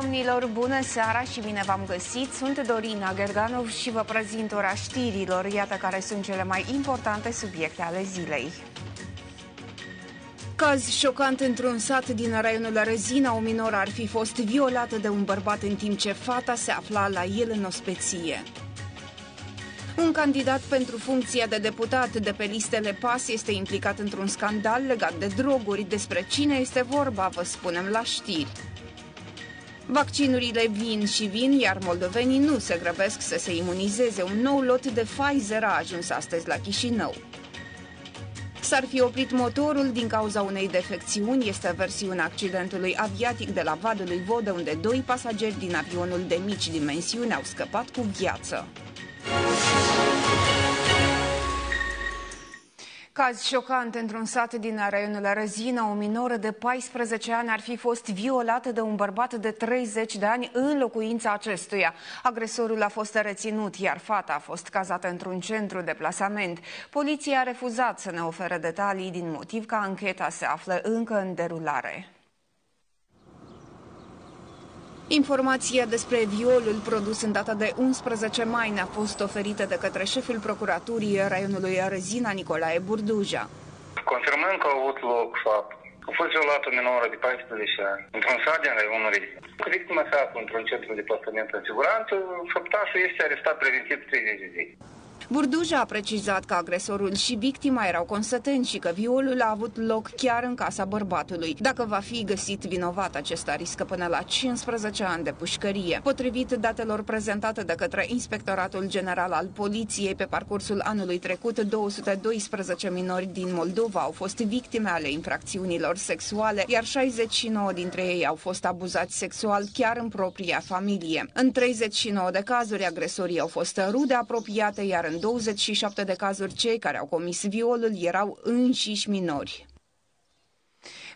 Doamnelor, domnilor, bună seara și bine v-am găsit! Sunt Dorina Gerganov și vă prezint ora știrilor. Iată care sunt cele mai importante subiecte ale zilei. Caz șocant într-un sat din raionul Răzina, o minoră ar fi fost violată de un bărbat în timp ce fata se afla la el în ospeție. Un candidat pentru funcția de deputat de pe listele PAS este implicat într-un scandal legat de droguri. Despre cine este vorba, vă spunem la știri. Vaccinurile vin și vin, iar moldovenii nu se grăbesc să se imunizeze. Un nou lot de Pfizer a ajuns astăzi la Chișinău. S-ar fi oprit motorul din cauza unei defecțiuni, este versiunea accidentului aviatic de la Vadul lui Vodă, unde doi pasageri din avionul de mici dimensiuni au scăpat cu viață. Caz șocant într-un sat din raionul Răzina, o minoră de 14 ani ar fi fost violată de un bărbat de 30 de ani în locuința acestuia. Agresorul a fost reținut, iar fata a fost cazată într-un centru de plasament. Poliția a refuzat să ne ofere detalii din motiv că ancheta se află încă în derulare. Informația despre violul produs în data de 11 mai ne-a fost oferită de către șeful procuraturii raionului Arăzina, Nicolae Burduja. Confirmăm că a avut loc fapt. A fost violată o minoră de 14 ani într-un sat din raionul Regina. Victima se află într-un centru de plasament în siguranță, făptașul este arestat preventiv 30 de zile. Burduja a precizat că agresorul și victima erau consătenți și că violul a avut loc chiar în casa bărbatului. Dacă va fi găsit vinovat, acesta riscă până la 15 ani de pușcărie. Potrivit datelor prezentate de către Inspectoratul General al Poliției, pe parcursul anului trecut, 212 minori din Moldova au fost victime ale infracțiunilor sexuale, iar 69 dintre ei au fost abuzați sexual chiar în propria familie. În 39 de cazuri, agresorii au fost rude apropiate, iar în în 27 de cazuri, cei care au comis violul erau înșiși minori.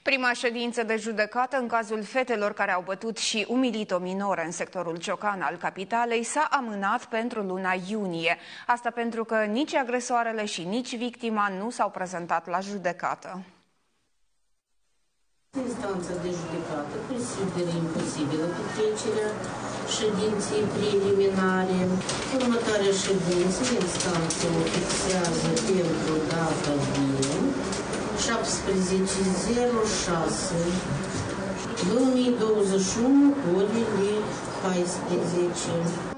Prima ședință de judecată în cazul fetelor care au bătut și umilit o minoră în sectorul ciocan al capitalei s-a amânat pentru luna iunie. Asta pentru că nici agresoarele și nici victima nu s-au prezentat la judecată. Instanța de judecată consideră imposibilă petrecerea ședinței preliminare. Următoarea ședință, instanța o fixează pentru data din 17.06 2021, orele 14.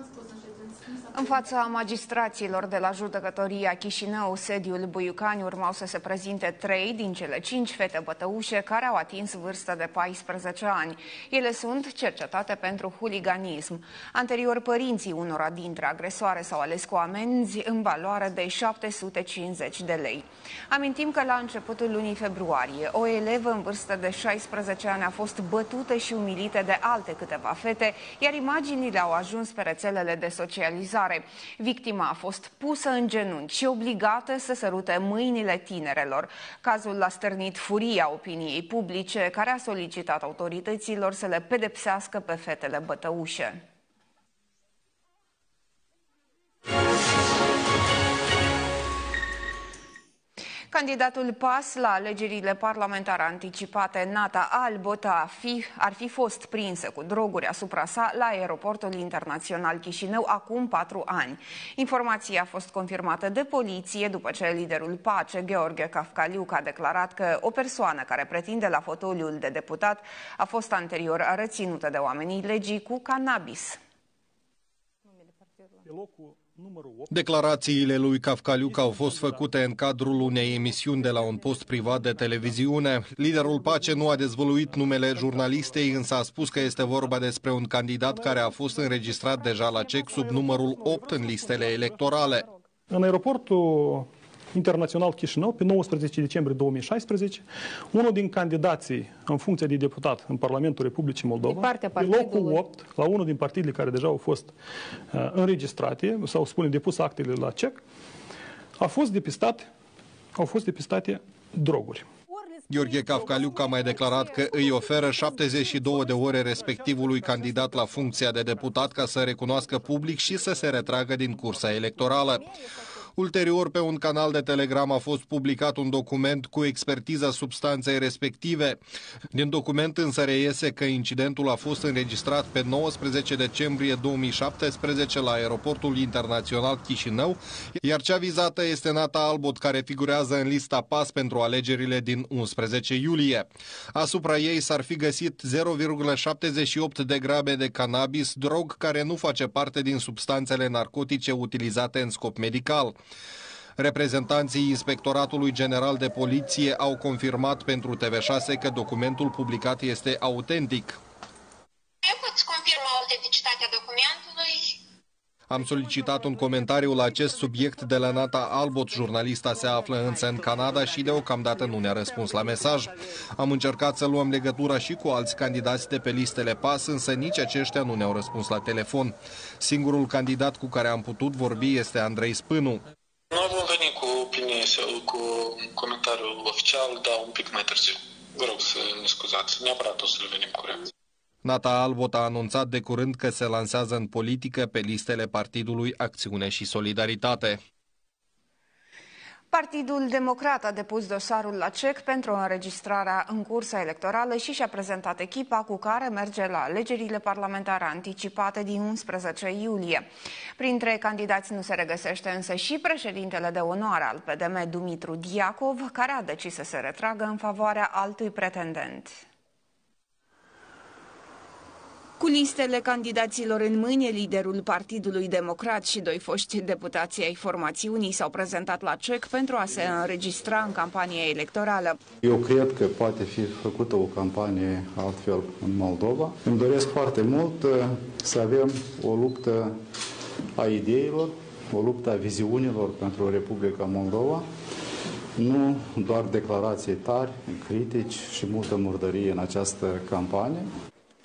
În fața magistraților de la judecătoria Chișinău, sediul Buiucani, urmau să se prezinte trei din cele cinci fete bătăușe care au atins vârsta de 14 ani. Ele sunt cercetate pentru huliganism. Anterior, părinții unora dintre agresoare s-au ales cu amenzi în valoare de 750 de lei. Amintim că la începutul lunii februarie, o elevă în vârstă de 16 ani a fost bătută și umilită de alte câteva fete, iar imaginile au ajuns pe rețelele de socializare încercare. Victima a fost pusă în genunchi și obligată să sărute mâinile tinerelor. Cazul a stârnit furia opiniei publice, care a solicitat autorităților să le pedepsească pe fetele bătăușe. Candidatul PAS la alegerile parlamentare anticipate, Nata Albota, fi, ar fi fost prinsă cu droguri asupra sa la aeroportul internațional Chișinău acum patru ani. Informația a fost confirmată de poliție după ce liderul PACE, Gheorghe Cafcaliuc, a declarat că o persoană care pretinde la fotoliul de deputat a fost anterior reținută de oamenii legii cu cannabis. Declarațiile lui Cafcaliuc au fost făcute în cadrul unei emisiuni de la un post privat de televiziune. Liderul Pace nu a dezvăluit numele jurnalistei, însă a spus că este vorba despre un candidat care a fost înregistrat deja la CEC sub numărul 8 în listele electorale. În aeroportul Internațional Chișinău, pe 19 decembrie 2016, unul din candidații în funcție de deputat în Parlamentul Republicii Moldova, pe locul 8, la unul din partidele care deja au fost uh, înregistrate, sau spune depus actele la CEC, a fost depistat, au fost depistate droguri. Gheorghe Cafcaliuc a mai declarat că îi oferă 72 de ore respectivului candidat la funcția de deputat ca să recunoască public și să se retragă din cursa electorală. Ulterior, pe un canal de Telegram a fost publicat un document cu expertiza substanței respective. Din document însă reiese că incidentul a fost înregistrat pe 19 decembrie 2017 la aeroportul internațional Chișinău, iar cea vizată este Nata Albot, care figurează în lista PAS pentru alegerile din 11 iulie. Asupra ei s-ar fi găsit 0,78 de grame de cannabis, drog care nu face parte din substanțele narcotice utilizate în scop medical. Reprezentanții Inspectoratului General de Poliție au confirmat pentru TV6 că documentul publicat este autentic. Eu pot confirma autenticitatea documentului. Am solicitat un comentariu la acest subiect de la Nata Albot. Jurnalista se află însă în Canada și deocamdată nu ne-a răspuns la mesaj. Am încercat să luăm legătura și cu alți candidați de pe listele PAS, însă nici aceștia nu ne-au răspuns la telefon. Singurul candidat cu care am putut vorbi este Andrei Spânu. Nu vom veni cu opinie sau cu comentariul oficial, dar un pic mai târziu. Vă rog să ne scuzați, neapărat o să le venim cu reacție. Nata Albot a anunțat de curând că se lansează în politică pe listele Partidului Acțiune și Solidaritate. Partidul Democrat a depus dosarul la CEC pentru înregistrarea în cursa electorală și și-a prezentat echipa cu care merge la alegerile parlamentare anticipate din 11 iulie. Printre candidați nu se regăsește însă și președintele de onoare al PDM, Dumitru Diacov, care a decis să se retragă în favoarea altui pretendent. Cu listele candidaților în mâine, liderul Partidului Democrat și doi foști deputații ai formațiunii s-au prezentat la CEC pentru a se înregistra în campania electorală. Eu cred că poate fi făcută o campanie altfel în Moldova. Îmi doresc foarte mult uh, să avem o luptă a ideilor, o luptă a viziunilor pentru Republica Moldova, nu doar declarații tari, critici și multă murdărie în această campanie.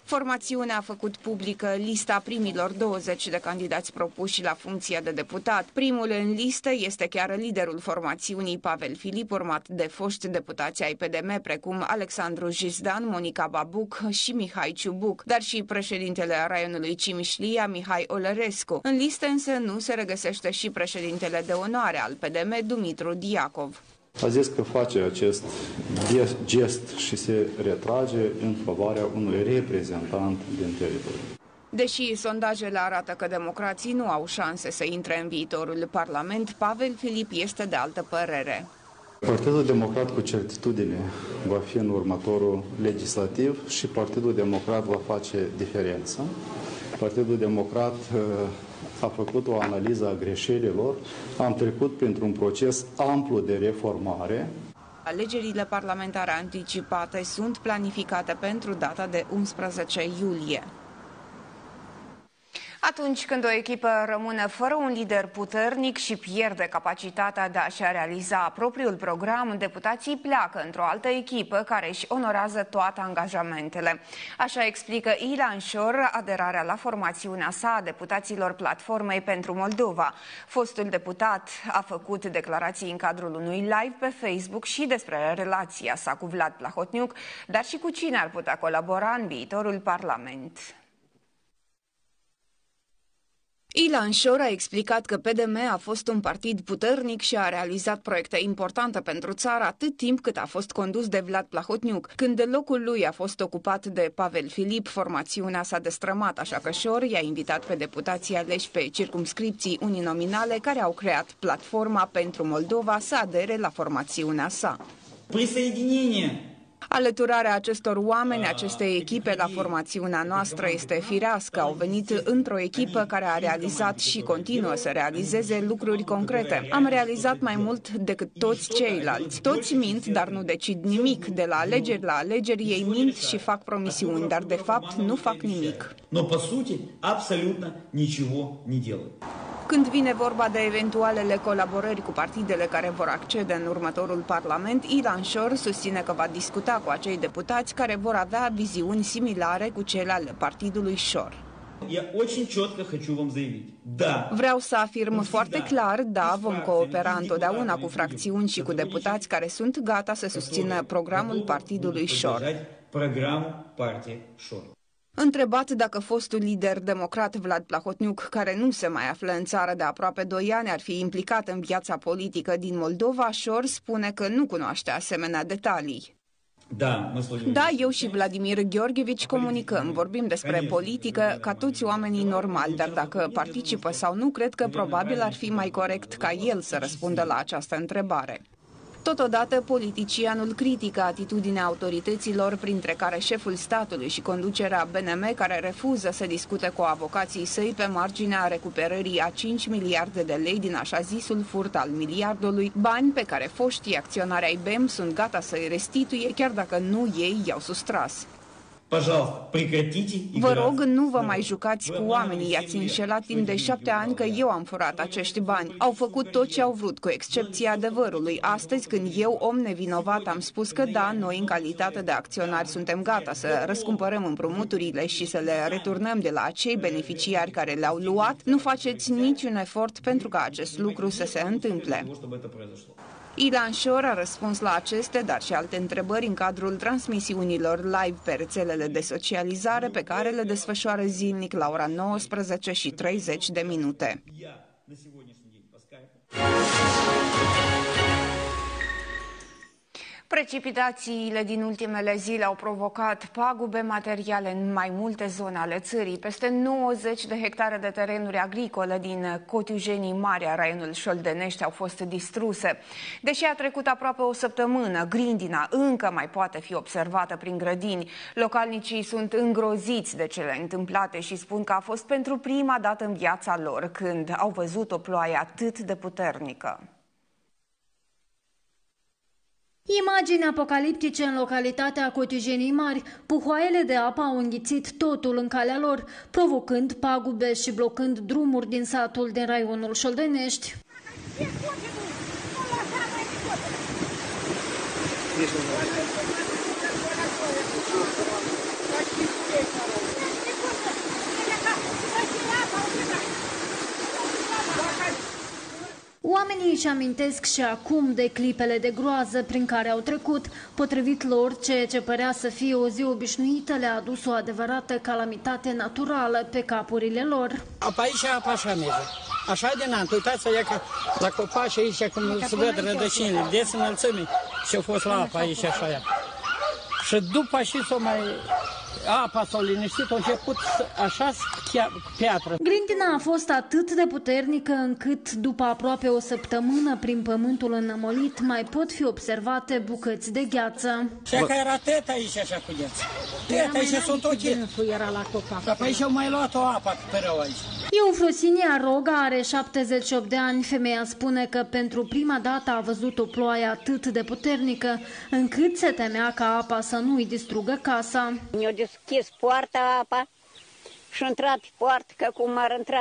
Formațiunea a făcut publică lista primilor 20 de candidați propuși la funcția de deputat. Primul în listă este chiar liderul formațiunii Pavel Filip, urmat de foști deputați ai PDM, precum Alexandru Jizdan, Monica Babuc și Mihai Ciubuc, dar și președintele raionului Cimișlia, Mihai Olărescu. În listă însă nu se regăsește și președintele de onoare al PDM, Dumitru Diacov. A zis că face acest gest și se retrage în favoarea unui reprezentant din teritoriu. Deși sondajele arată că democrații nu au șanse să intre în viitorul Parlament, Pavel Filip este de altă părere. Partidul Democrat cu certitudine va fi în următorul legislativ și Partidul Democrat va face diferența. Partidul Democrat uh, a făcut o analiză a greșelilor, am trecut printr-un proces amplu de reformare. Alegerile parlamentare anticipate sunt planificate pentru data de 11 iulie. Atunci când o echipă rămâne fără un lider puternic și pierde capacitatea de a-și realiza propriul program, deputații pleacă într-o altă echipă care își onorează toate angajamentele. Așa explică Ilan Șor aderarea la formațiunea sa a deputaților Platformei pentru Moldova. Fostul deputat a făcut declarații în cadrul unui live pe Facebook și despre relația sa cu Vlad Plahotniuc, dar și cu cine ar putea colabora în viitorul Parlament. Ilan Șor a explicat că PDM a fost un partid puternic și a realizat proiecte importante pentru țară atât timp cât a fost condus de Vlad Plahotniuc. Când de locul lui a fost ocupat de Pavel Filip, formațiunea s-a destrămat, așa că Șor i-a invitat pe deputații aleși pe circumscripții uninominale care au creat platforma pentru Moldova să adere la formațiunea sa. Присоединение Alăturarea acestor oameni, acestei echipe la formațiunea noastră este firească. Au venit într-o echipă care a realizat și continuă să realizeze lucruri concrete. Am realizat mai mult decât toți ceilalți. Toți mint, dar nu decid nimic. De la alegeri la alegeri ei mint și fac promisiuni, dar de fapt nu fac nimic. Но по сути абсолютно ничего не делают. Când vine vorba de eventualele colaborări cu partidele care vor accede în următorul Parlament, Ilan Șor susține că va discuta cu acei deputați care vor avea viziuni similare cu cele ale partidului Șor. Vreau să afirm foarte clar, da, vom coopera întotdeauna cu fracțiuni și cu deputați care sunt gata să susțină programul partidului Șor. Întrebat dacă fostul lider democrat Vlad Plahotniuc, care nu se mai află în țară de aproape doi ani, ar fi implicat în viața politică din Moldova, Șor spune că nu cunoaște asemenea detalii. Da, da, eu și Vladimir Gheorghevici comunicăm, vorbim despre politică ca toți oamenii normali, dar dacă participă sau nu, cred că probabil ar fi mai corect ca el să răspundă la această întrebare. Totodată, politicianul critică atitudinea autorităților, printre care șeful statului și conducerea BNM, care refuză să discute cu avocații săi pe marginea recuperării a 5 miliarde de lei din așa zisul furt al miliardului, bani pe care foștii acționari ai BEM sunt gata să-i restituie, chiar dacă nu ei i-au sustras. Vă rog, nu vă mai jucați cu oamenii. I-ați înșelat timp de șapte ani că eu am furat acești bani. Au făcut tot ce au vrut, cu excepția adevărului. Astăzi, când eu, om nevinovat, am spus că da, noi, în calitate de acționari, suntem gata să răscumpărăm împrumuturile și să le returnăm de la acei beneficiari care le-au luat, nu faceți niciun efort pentru ca acest lucru să se întâmple. Ilan Șor a răspuns la aceste, dar și alte întrebări în cadrul transmisiunilor live pe rețelele de socializare pe care le desfășoară zilnic la ora 19 și 30 de minute. Precipitațiile din ultimele zile au provocat pagube materiale în mai multe zone ale țării. Peste 90 de hectare de terenuri agricole din Cotiujenii Mari, raionul Șoldenești, au fost distruse. Deși a trecut aproape o săptămână, grindina încă mai poate fi observată prin grădini. Localnicii sunt îngroziți de cele întâmplate și spun că a fost pentru prima dată în viața lor când au văzut o ploaie atât de puternică. Imagini apocaliptice în localitatea Cotijenii Mari, puhoaiele de apă au înghițit totul în calea lor, provocând pagube și blocând drumuri din satul din raionul Șoldenești. Oamenii își amintesc și acum de clipele de groază prin care au trecut. Potrivit lor, ceea ce părea să fie o zi obișnuită le-a adus o adevărată calamitate naturală pe capurile lor. Apa aici, apa așa merge. Așa de înalt, uitați-vă că la copaci aici, cum se văd rădăcinile, de înălțimii, și-a fost la apa aici, așa. Și după și s-o mai apa s-a liniștit, a început așa piatră. Grindina a fost atât de puternică încât după aproape o săptămână prin pământul înămolit mai pot fi observate bucăți de gheață. Și că era teta aici așa cu gheață. Teta aici sunt ok. Era la copac. Dar pe aici au mai luat o apă pe rău aici. Eufrosinia Roga are 78 de ani. Femeia spune că pentru prima dată a văzut o ploaie atât de puternică încât se temea ca apa să nu-i distrugă casa. Mi-a deschis poarta apa și a intrat pe poartă, că cum ar intra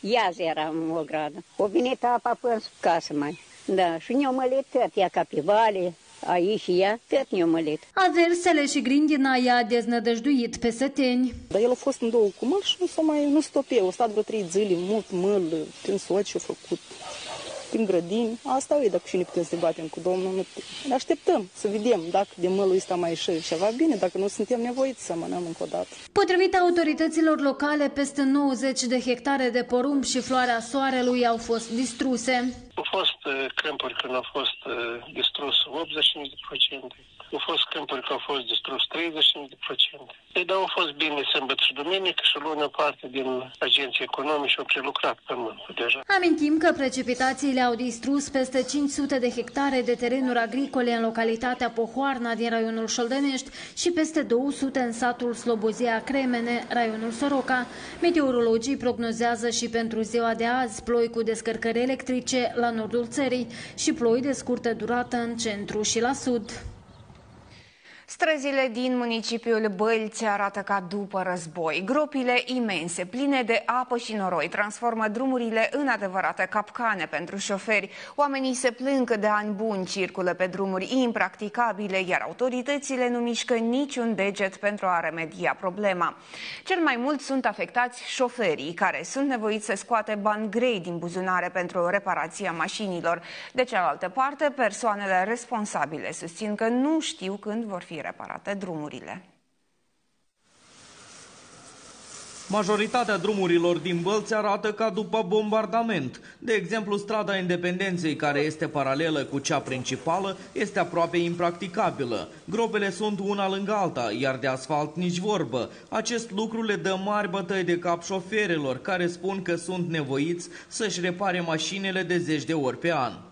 iaz era în o gradă. O venit apa până sub casă mai. Da, și ne-au mălit tot, ea ca pe vale, aici și ea, tot ne-au mălit. Aversele și grindina i-a deznădăjduit pe săteni. Dar el a fost în două cu măl și nu s-a mai, nu stopeu, a stat vreo trei zile, mult măl, prin soci a făcut prin grădini. Asta e, dacă și ne putem să ne batem cu Domnul. Nu așteptăm să vedem dacă de mălul ăsta mai ieșe ceva bine, dacă nu suntem nevoiți să mănăm încă o dată. Potrivit autorităților locale, peste 90 de hectare de porumb și floarea soarelui au fost distruse. Au fost uh, câmpuri când au fost uh, distrus 85%, au fost câmpuri care au fost distrus 35%. Ei, dar au fost bine sâmbătă și duminică și lună parte din agenții economici au prelucrat pământul deja. Amintim că precipitațiile au distrus peste 500 de hectare de terenuri agricole în localitatea Pohoarna din raionul Șoldenești și peste 200 în satul Slobozia Cremene, raionul Soroca. Meteorologii prognozează și pentru ziua de azi ploi cu descărcări electrice la nordul țării și ploi de scurtă durată în centru și la sud. Străzile din municipiul Bălți arată ca după război. Gropile imense, pline de apă și noroi, transformă drumurile în adevărate capcane pentru șoferi. Oamenii se plâng de ani buni circulă pe drumuri impracticabile, iar autoritățile nu mișcă niciun deget pentru a remedia problema. Cel mai mult sunt afectați șoferii, care sunt nevoiți să scoate bani grei din buzunare pentru reparația mașinilor. De cealaltă parte, persoanele responsabile susțin că nu știu când vor fi reparate drumurile. Majoritatea drumurilor din Bălți arată ca după bombardament. De exemplu, strada Independenței, care este paralelă cu cea principală, este aproape impracticabilă. Gropele sunt una lângă alta, iar de asfalt nici vorbă. Acest lucru le dă mari bătăi de cap șoferilor, care spun că sunt nevoiți să-și repare mașinile de zeci de ori pe an.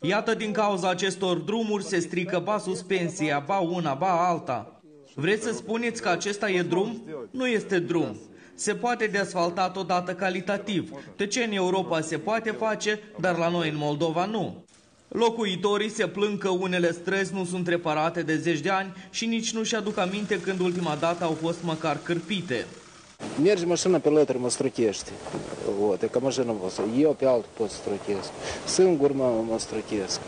Iată, din cauza acestor drumuri se strică ba suspensia, ba una, ba alta. Vreți să spuneți că acesta e drum? Nu este drum. Se poate deasfalta odată calitativ. De ce în Europa se poate face, dar la noi în Moldova nu? Locuitorii se plâng că unele străzi nu sunt reparate de zeci de ani și nici nu-și aduc aminte când ultima dată au fost măcar cârpite. Mergi mașina pe lături, mă struchește. Вот, e ca mașina voastră. Eu pe altul pot struchesc. Singur mă, mă struchesc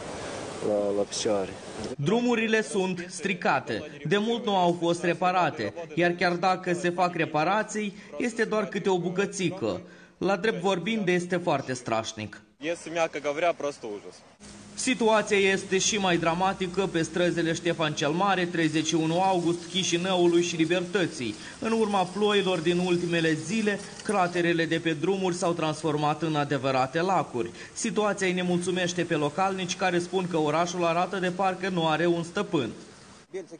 la, la picioare. Drumurile sunt stricate, de mult nu au fost reparate, iar chiar dacă se fac reparații, este doar câte o bucățică. La drept vorbind, este foarte strașnic. Если мягко говоря, просто ужас. Situația este și mai dramatică pe străzile Ștefan cel Mare, 31 august, Chișinăului și Libertății. În urma ploilor din ultimele zile, craterele de pe drumuri s-au transformat în adevărate lacuri. Situația îi nemulțumește pe localnici care spun că orașul arată de parcă nu are un stăpân.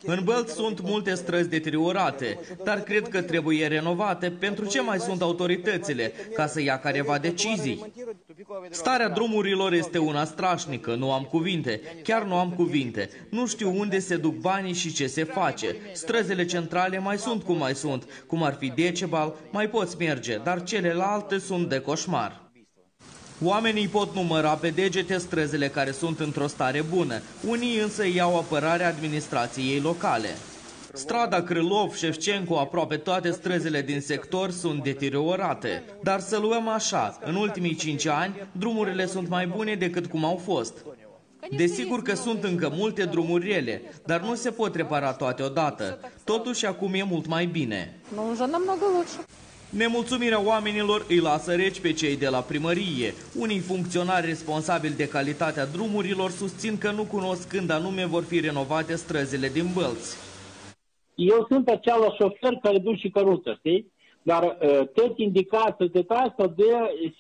În Bălți sunt multe străzi deteriorate, dar cred că trebuie renovate. Pentru ce mai sunt autoritățile? Ca să ia careva decizii. Starea drumurilor este una strașnică, nu am cuvinte, chiar nu am cuvinte. Nu știu unde se duc banii și ce se face. Străzile centrale mai sunt cum mai sunt, cum ar fi Decebal, mai poți merge, dar celelalte sunt de coșmar. Oamenii pot număra pe degete străzile care sunt într-o stare bună, unii însă iau apărarea administrației locale. Strada Crâlov, Șefcenco, aproape toate străzile din sector sunt deteriorate. Dar să luăm așa, în ultimii cinci ani, drumurile sunt mai bune decât cum au fost. Desigur că sunt încă multe drumuri rele, dar nu se pot repara toate odată. Totuși acum e mult mai bine. Nemulțumirea oamenilor îi lasă reci pe cei de la primărie. Unii funcționari responsabili de calitatea drumurilor susțin că nu cunosc când anume vor fi renovate străzile din Bălți. Eu sunt acela șofer care duce căruță, știi? Dar uh, tot indicații de asta de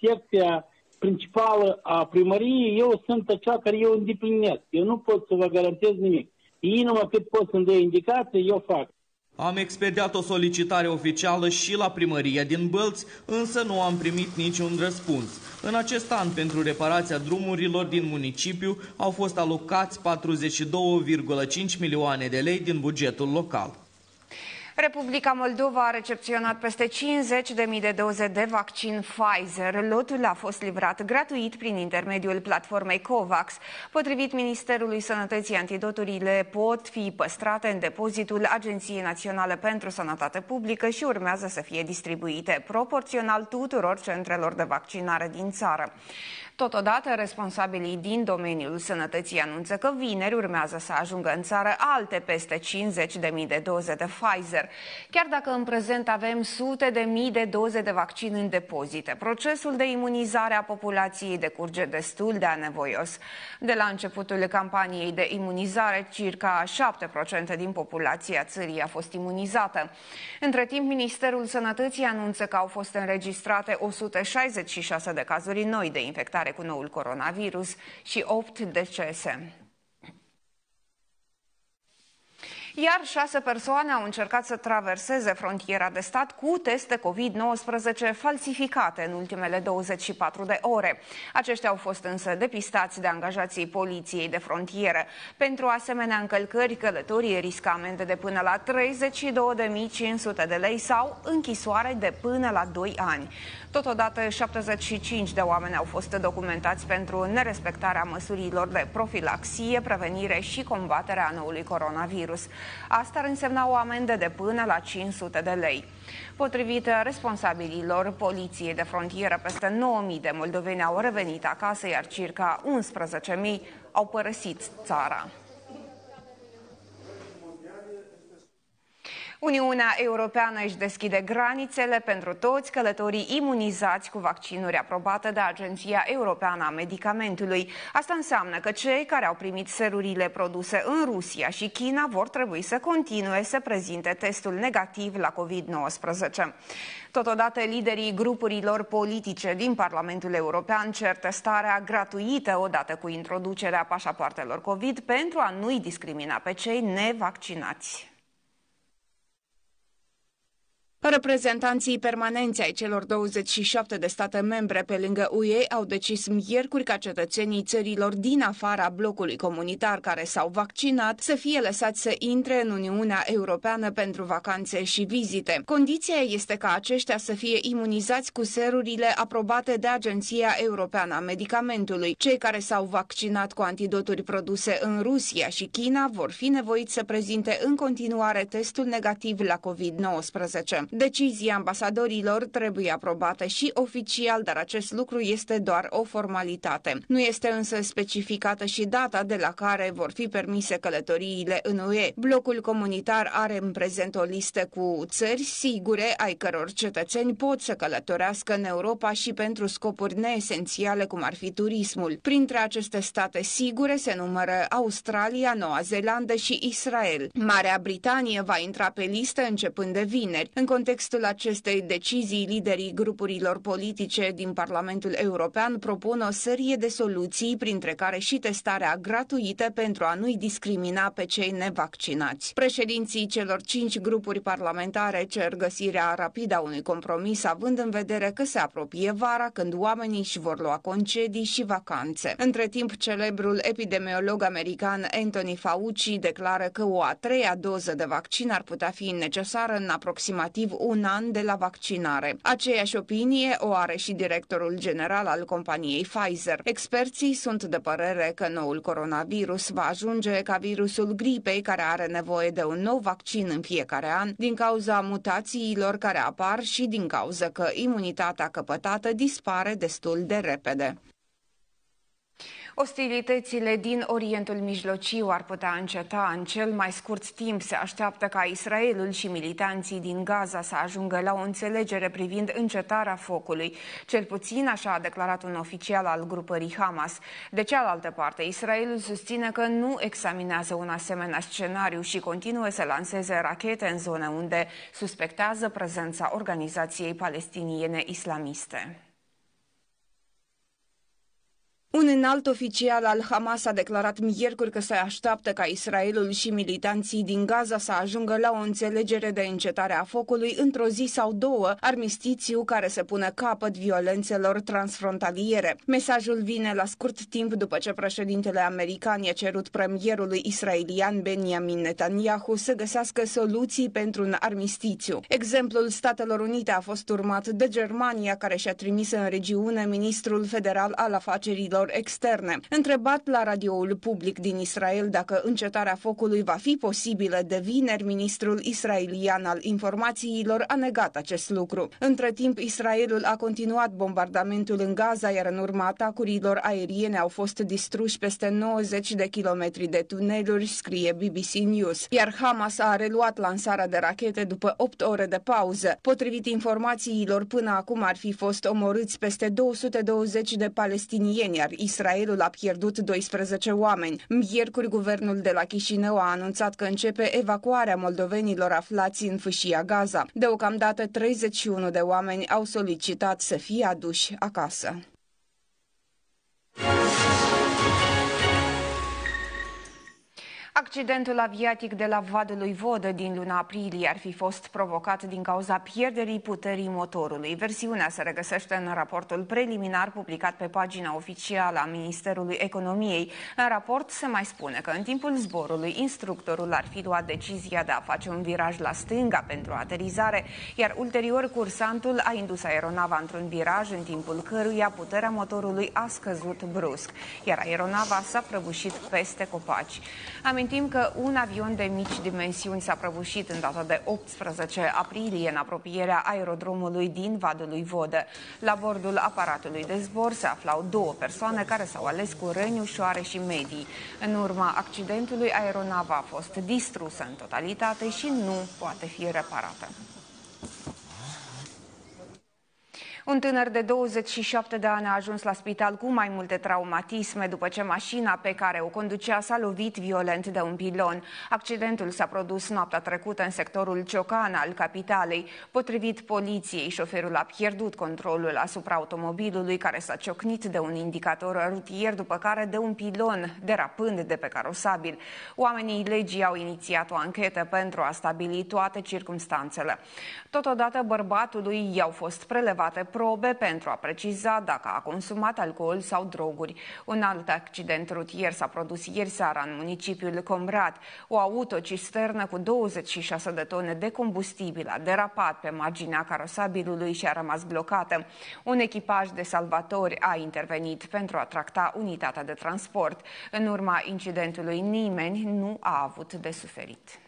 secția principală a primăriei, eu sunt acela care eu îndeplinesc. Eu nu pot să vă garantez nimic. Ei numai cât pot să-mi dea indicații, eu fac. Am expediat o solicitare oficială și la primăria din Bălți, însă nu am primit niciun răspuns. În acest an, pentru reparația drumurilor din municipiu, au fost alocați 42,5 milioane de lei din bugetul local. Republica Moldova a recepționat peste 50.000 de doze de vaccin Pfizer. Lotul a fost livrat gratuit prin intermediul platformei COVAX. Potrivit Ministerului Sănătății, antidoturile pot fi păstrate în depozitul Agenției Naționale pentru Sănătate Publică și urmează să fie distribuite proporțional tuturor centrelor de vaccinare din țară. Totodată, responsabilii din domeniul sănătății anunță că vineri urmează să ajungă în țară alte peste 50.000 de doze de Pfizer. Chiar dacă în prezent avem sute de mii de doze de vaccin în depozite, procesul de imunizare a populației decurge destul de anevoios. De la începutul campaniei de imunizare, circa 7% din populația țării a fost imunizată. Între timp, Ministerul Sănătății anunță că au fost înregistrate 166 de cazuri noi de infectare cu noul coronavirus și 8 decese. Iar șase persoane au încercat să traverseze frontiera de stat cu teste COVID-19 falsificate în ultimele 24 de ore. Aceștia au fost însă depistați de angajații poliției de frontieră. Pentru asemenea încălcări, călătorii riscă amende de până la 32.500 de lei sau închisoare de până la 2 ani. Totodată, 75 de oameni au fost documentați pentru nerespectarea măsurilor de profilaxie, prevenire și combaterea noului coronavirus. Asta ar însemna o amendă de până la 500 de lei. Potrivit responsabililor poliției de frontieră, peste 9.000 de moldoveni au revenit acasă, iar circa 11.000 au părăsit țara. Uniunea Europeană își deschide granițele pentru toți călătorii imunizați cu vaccinuri aprobate de Agenția Europeană a Medicamentului. Asta înseamnă că cei care au primit serurile produse în Rusia și China vor trebui să continue să prezinte testul negativ la COVID-19. Totodată, liderii grupurilor politice din Parlamentul European cer testarea gratuită odată cu introducerea pașapoartelor COVID pentru a nu-i discrimina pe cei nevaccinați. Reprezentanții permanenți ai celor 27 de state membre pe lângă UE au decis miercuri ca cetățenii țărilor din afara blocului comunitar care s-au vaccinat să fie lăsați să intre în Uniunea Europeană pentru vacanțe și vizite. Condiția este ca aceștia să fie imunizați cu serurile aprobate de Agenția Europeană a Medicamentului. Cei care s-au vaccinat cu antidoturi produse în Rusia și China vor fi nevoiți să prezinte în continuare testul negativ la COVID-19. Decizia ambasadorilor trebuie aprobată și oficial, dar acest lucru este doar o formalitate. Nu este însă specificată și data de la care vor fi permise călătoriile în UE. Blocul comunitar are în prezent o listă cu țări sigure ai căror cetățeni pot să călătorească în Europa și pentru scopuri neesențiale cum ar fi turismul. Printre aceste state sigure se numără Australia, Noua Zeelandă și Israel. Marea Britanie va intra pe listă începând de vineri. În contextul acestei decizii, liderii grupurilor politice din Parlamentul European propun o serie de soluții, printre care și testarea gratuită pentru a nu-i discrimina pe cei nevaccinați. Președinții celor cinci grupuri parlamentare cer găsirea rapidă a unui compromis, având în vedere că se apropie vara, când oamenii își vor lua concedii și vacanțe. Între timp, celebrul epidemiolog american Anthony Fauci declară că o a treia doză de vaccin ar putea fi necesară în aproximativ aproximativ un an de la vaccinare. Aceeași opinie o are și directorul general al companiei Pfizer. Experții sunt de părere că noul coronavirus va ajunge ca virusul gripei care are nevoie de un nou vaccin în fiecare an din cauza mutațiilor care apar și din cauza că imunitatea căpătată dispare destul de repede. Ostilitățile din Orientul Mijlociu ar putea înceta în cel mai scurt timp. Se așteaptă ca Israelul și militanții din Gaza să ajungă la o înțelegere privind încetarea focului. Cel puțin așa a declarat un oficial al grupării Hamas. De cealaltă parte, Israelul susține că nu examinează un asemenea scenariu și continuă să lanseze rachete în zone unde suspectează prezența organizației palestiniene islamiste. Un înalt oficial al Hamas a declarat miercuri că se așteaptă ca Israelul și militanții din Gaza să ajungă la o înțelegere de încetare a focului într-o zi sau două, armistițiu care să pună capăt violențelor transfrontaliere. Mesajul vine la scurt timp după ce președintele american i-a cerut premierului israelian Benjamin Netanyahu să găsească soluții pentru un armistițiu. Exemplul Statelor Unite a fost urmat de Germania, care și-a trimis în regiune ministrul federal al afacerilor afacerilor externe. Întrebat la radioul public din Israel dacă încetarea focului va fi posibilă de vineri, ministrul israelian al informațiilor a negat acest lucru. Între timp, Israelul a continuat bombardamentul în Gaza, iar în urma atacurilor aeriene au fost distruși peste 90 de kilometri de tuneluri, scrie BBC News. Iar Hamas a reluat lansarea de rachete după 8 ore de pauză. Potrivit informațiilor, până acum ar fi fost omorâți peste 220 de palestinieni, iar Israelul a pierdut 12 oameni. Miercuri, guvernul de la Chișinău a anunțat că începe evacuarea moldovenilor aflați în fâșia Gaza. Deocamdată 31 de oameni au solicitat să fie aduși acasă. Accidentul aviatic de la Vadul lui Vodă din luna aprilie ar fi fost provocat din cauza pierderii puterii motorului. Versiunea se regăsește în raportul preliminar publicat pe pagina oficială a Ministerului Economiei. În raport se mai spune că în timpul zborului instructorul ar fi luat decizia de a face un viraj la stânga pentru aterizare, iar ulterior cursantul a indus aeronava într-un viraj în timpul căruia puterea motorului a scăzut brusc, iar aeronava s-a prăbușit peste copaci. Amintim știm că un avion de mici dimensiuni s-a prăbușit în data de 18 aprilie în apropierea aerodromului din Vadul lui Vodă. La bordul aparatului de zbor se aflau două persoane care s-au ales cu răni ușoare și medii. În urma accidentului, aeronava a fost distrusă în totalitate și nu poate fi reparată. Un tânăr de 27 de ani a ajuns la spital cu mai multe traumatisme după ce mașina pe care o conducea s-a lovit violent de un pilon. Accidentul s-a produs noaptea trecută în sectorul Ciocan al capitalei. Potrivit poliției, șoferul a pierdut controlul asupra automobilului care s-a ciocnit de un indicator rutier, după care de un pilon derapând de pe carosabil. Oamenii legii au inițiat o anchetă pentru a stabili toate circumstanțele. Totodată bărbatului i-au fost prelevate probe pentru a preciza dacă a consumat alcool sau droguri. Un alt accident rutier s-a produs ieri seara în municipiul Combrat. O autocisternă cu 26 de tone de combustibil a derapat pe marginea carosabilului și a rămas blocată. Un echipaj de salvatori a intervenit pentru a tracta unitatea de transport. În urma incidentului nimeni nu a avut de suferit.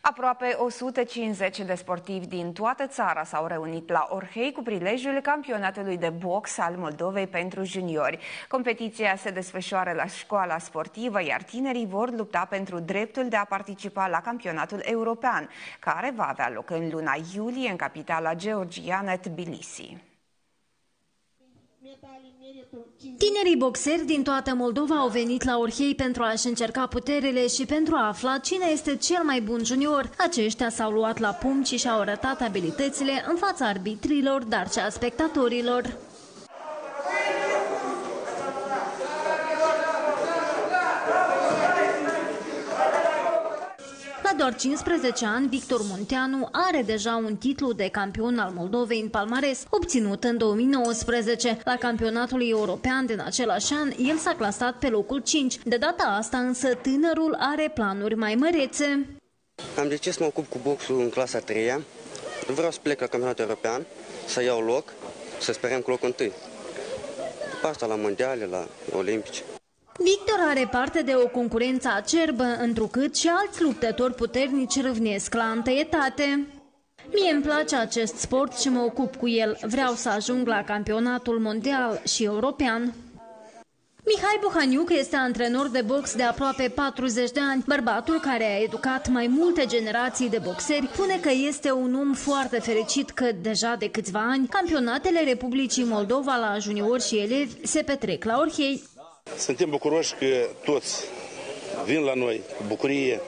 Aproape 150 de sportivi din toată țara s-au reunit la Orhei cu prilejul campionatului de box al Moldovei pentru juniori. Competiția se desfășoară la școala sportivă, iar tinerii vor lupta pentru dreptul de a participa la campionatul european, care va avea loc în luna iulie în capitala georgiană Tbilisi. Tinerii boxeri din toată Moldova au venit la Orhei pentru a-și încerca puterile și pentru a afla cine este cel mai bun junior. Aceștia s-au luat la pumn și și-au arătat abilitățile în fața arbitrilor, dar și a spectatorilor. Doar 15 ani, Victor Munteanu are deja un titlu de campion al Moldovei în palmares, obținut în 2019. La campionatul european din același an, el s-a clasat pe locul 5. De data asta însă tânărul are planuri mai mărețe. Am decis să mă ocup cu boxul în clasa 3 Vreau să plec la campionatul european, să iau loc, să sperăm cu locul întâi. După asta la mondiale, la olimpice. Victor are parte de o concurență acerbă, întrucât și alți luptători puternici râvnesc la întâietate. Mie îmi place acest sport și mă ocup cu el. Vreau să ajung la campionatul mondial și european. Mihai Buhaniuc este antrenor de box de aproape 40 de ani. Bărbatul care a educat mai multe generații de boxeri spune că este un om foarte fericit că deja de câțiva ani campionatele Republicii Moldova la juniori și elevi se petrec la Orhei. Suntem bucuroși că toți vin la noi cu bucurie,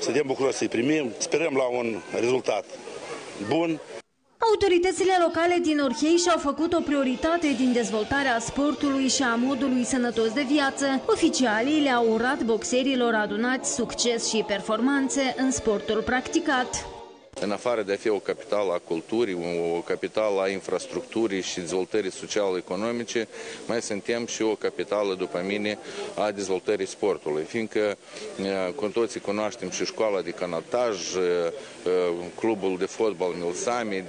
suntem bucuroși să-i primim, sperăm la un rezultat bun. Autoritățile locale din Orhei și-au făcut o prioritate din dezvoltarea sportului și a modului sănătos de viață. Oficialii le-au urat boxerilor adunați succes și performanțe în sportul practicat. În afară de a fi o capitală a culturii, o capitală a infrastructurii și dezvoltării social-economice, mai suntem și o capitală, după mine, a dezvoltării sportului, fiindcă cu toții cunoaștem și școala de canotaj, clubul de fotbal Milsami,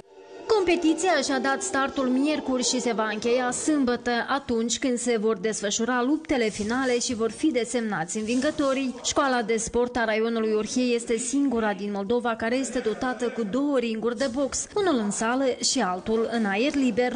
Competiția și-a dat startul miercuri și se va încheia sâmbătă, atunci când se vor desfășura luptele finale și vor fi desemnați învingătorii. Școala de sport a raionului Orhei este singura din Moldova care este dotată cu două ringuri de box, unul în sală și altul în aer liber.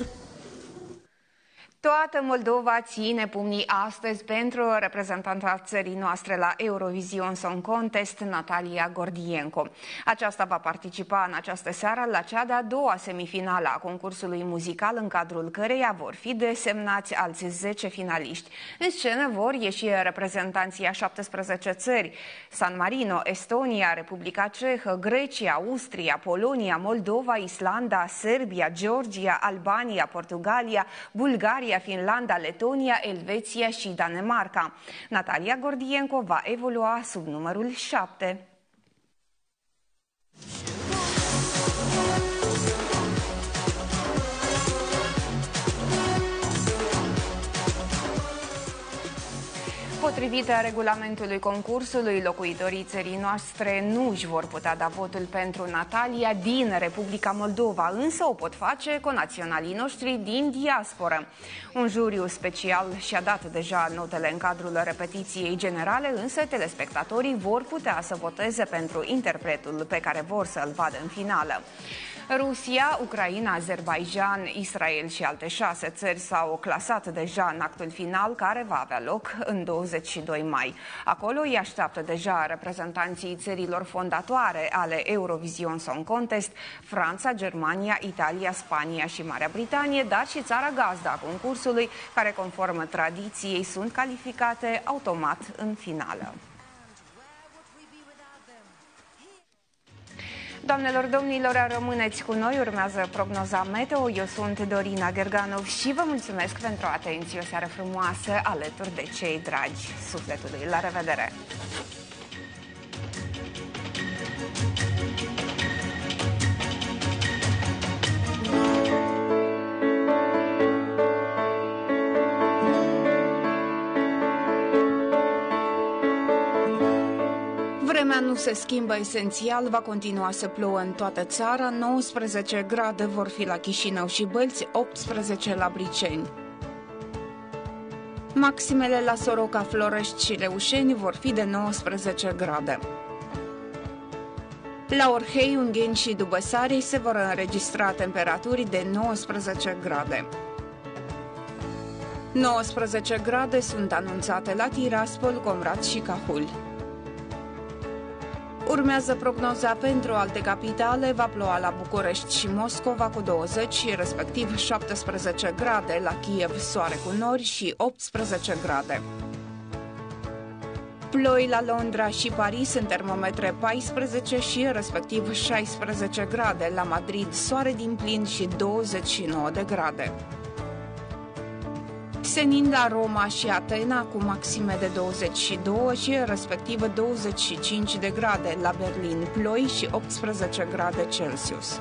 Toată Moldova ține pumnii astăzi pentru reprezentanta țării noastre la Eurovision Song Contest, Natalia Gordienko. Aceasta va participa în această seară la cea de-a doua semifinală a concursului muzical, în cadrul căreia vor fi desemnați alți 10 finaliști. În scenă vor ieși reprezentanții a 17 țări, San Marino, Estonia, Republica Cehă, Grecia, Austria, Polonia, Moldova, Islanda, Serbia, Georgia, Albania, Portugalia, Bulgaria, Suedia, Finlanda, Letonia, Elveția și Danemarca. Natalia Gordienko va evolua sub numărul 7. Potrivit regulamentului concursului, locuitorii țării noastre nu își vor putea da votul pentru Natalia din Republica Moldova, însă o pot face cu naționalii noștri din diasporă. Un juriu special și-a dat deja notele în cadrul repetiției generale, însă telespectatorii vor putea să voteze pentru interpretul pe care vor să-l vadă în finală. Rusia, Ucraina, Azerbaijan, Israel și alte șase țări s-au clasat deja în actul final care va avea loc în 22 mai. Acolo îi așteaptă deja reprezentanții țărilor fondatoare ale Eurovision Song Contest, Franța, Germania, Italia, Spania și Marea Britanie, dar și țara gazda a concursului, care conform tradiției sunt calificate automat în finală. Doamnelor, domnilor, rămâneți cu noi, urmează prognoza meteo. Eu sunt Dorina Gerganov și vă mulțumesc pentru atenție. O seară frumoasă alături de cei dragi sufletului. La revedere! Se schimbă esențial, va continua să plouă în toată țara, 19 grade vor fi la Chișinău și Bălți, 18 la Briceni. Maximele la Soroca, Florești și Leușeni vor fi de 19 grade. La Orhei, Ungheni și Dubăsarii se vor înregistra temperaturi de 19 grade. 19 grade sunt anunțate la Tiraspol, Comrat și Cahul. Urmează prognoza pentru alte capitale, va ploua la București și Moscova cu 20, respectiv 17 grade, la Kiev soare cu nori și 18 grade. Ploi la Londra și Paris în termometre 14 și respectiv 16 grade, la Madrid soare din plin și 29 de grade. Senin la Roma și Atena cu maxime de 22 și respectiv 25 de grade, la Berlin ploi și 18 grade Celsius.